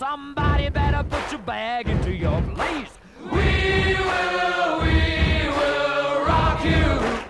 Somebody better put your bag into your place. We will, we will rock you.